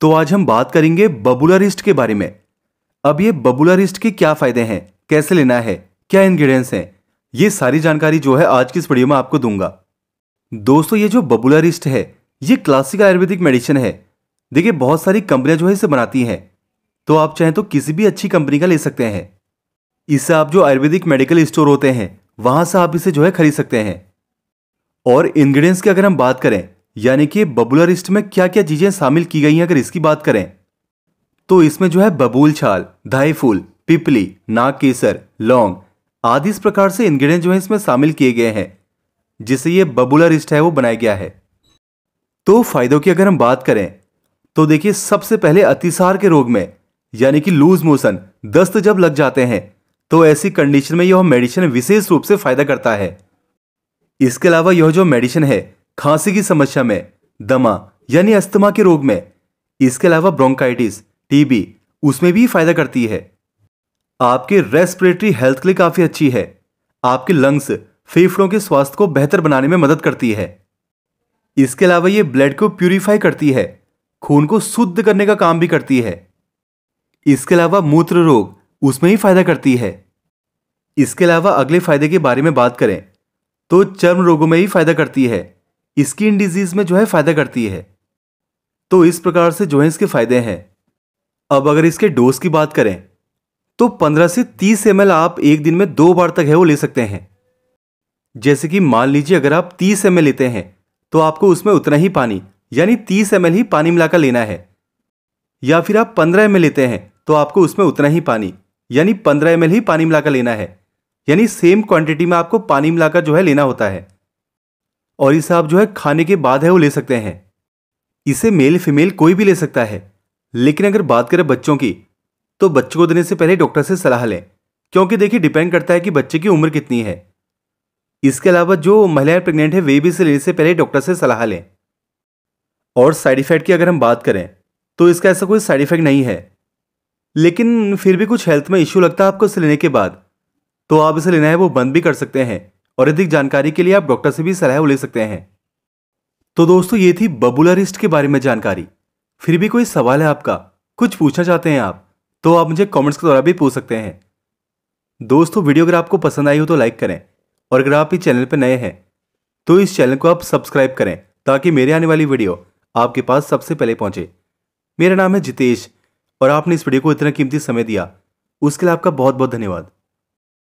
तो आज हम बात करेंगे बबुलरिस्ट के बारे में। अब ये बबुलरिस्ट के क्या फ़ायदे हैं? कैसे लेना है? क्या इंग्रेडिएंट्स हैं? ये सारी जानकारी जो है आज की इस वीडियो में आपको दूँगा। दोस्तों, ये जो बबुलरिस्ट है, ये क्लासिक आयुर्वेदिक मेडिसिन है। देखिए, बहुत सारी कंपनियाँ जो है इसे बनाती हैं। तो आप चाहें तो किसी भी अच्छी कंपनी का ले सकते हैं। इससे आप जो आयुर्वेदिक मेडिकल स्टोर होते हैं, वहाँ से आप इसे जो है खरीद सकते हैं। और इंग्रेडिएंट्स की अगर हम बात करें यानी कि बबुलरिस्ट में क्या क्या चीज़ें शामिल की गई हैं अगर इसकी बात करें? तो इसमें जो है बबूल छाल, धाई फूल, पिपली, नाग केसर, लौंग आदि इस प्रकार से इंग्रेडिएंट जो है इसमें शामिल किए गए हैं जिससे ये बबुलरिस्ट है वो बनाया गया है। तो फायदों की अगर हम बात करें तो देखिए सबसे पहले अतिसार के रोग में, यानी कि लूज मोशन, दस्त जब लग जाते हैं तो ऐसी कंडीशन में यह मेडिसिन विशेष रूप से फ़ायदा करता है। इसके अलावा यह जो मेडिसिन है खांसी की समस्या में, दमा, यानी अस्थमा के रोग में। इसके अलावा ब्रोंकाइटिस टीबी उसमें भी फ़ायदा करती है। आपके रेस्पिरेटरी हेल्थ के लिए काफ़ी अच्छी है। आपके लंग्स, फेफड़ों के स्वास्थ्य को बेहतर बनाने में मदद करती है। इसके अलावा ये ब्लड को प्यूरिफाई करती है। खून को शुद्ध करने का काम भी करती है। इसके अलावा मूत्र रोग, उसमें ही फ़ायदा करती है। इसके अलावा अगले फ़ायदे के बारे में बात करें तो चर्म रोगों में ही फ़ायदा करती है। स्किन डिज़ीज़ में जो है फ़ायदा करती है। तो इस प्रकार से जो है इसके फ़ायदे हैं। अब अगर इसके डोज की बात करें तो 15 से 30 एम आप एक दिन में दो बार तक है वो ले सकते हैं। जैसे कि मान लीजिए अगर आप 30 एम लेते हैं तो आपको उसमें उतना ही पानी, यानी 30 एम ही पानी मिलाकर लेना है। या फिर आप 15 एम लेते हैं तो आपको उसमें उतना ही पानी, यानी 15 एम ही पानी मिलाकर लेना है। यानी सेम क्वांटिटी में आपको पानी मिलाकर जो है लेना होता है। और इसे आप जो है खाने के बाद है वो ले सकते हैं। इसे मेल फीमेल कोई भी ले सकता है। लेकिन अगर बात करें बच्चों की तो बच्चों को देने से पहले डॉक्टर से सलाह लें। क्योंकि देखिए, डिपेंड करता है कि बच्चे की उम्र कितनी है। इसके अलावा जो महिलाएँ प्रेग्नेंट है, वे भी इसे लेने से पहले डॉक्टर से सलाह लें। और साइड इफ़ेक्ट की अगर हम बात करें तो इसका ऐसा कोई साइड इफ़ेक्ट नहीं है। लेकिन फिर भी कुछ हेल्थ में इश्यू लगता है आपको इसे लेने के बाद तो आप इसे लेना है, वो बंद भी कर सकते हैं। और अधिक जानकारी के लिए आप डॉक्टर से भी सलाह ले सकते हैं। तो दोस्तों, ये थी बबुलरिस्ट के बारे में जानकारी। फिर भी कोई सवाल है आपका, कुछ पूछना चाहते हैं आप तो आप मुझे कमेंट्स के द्वारा भी पूछ सकते हैं। दोस्तों, वीडियो अगर आपको पसंद आई हो तो लाइक करें, और अगर आप इस चैनल पर नए हैं तो इस चैनल को आप सब्सक्राइब करें, ताकि मेरे आने वाली वीडियो आपके पास सबसे पहले पहुँचे। मेरा नाम है जितेश, और आपने इस वीडियो को इतना कीमती समय दिया, उसके लिए आपका बहुत बहुत धन्यवाद।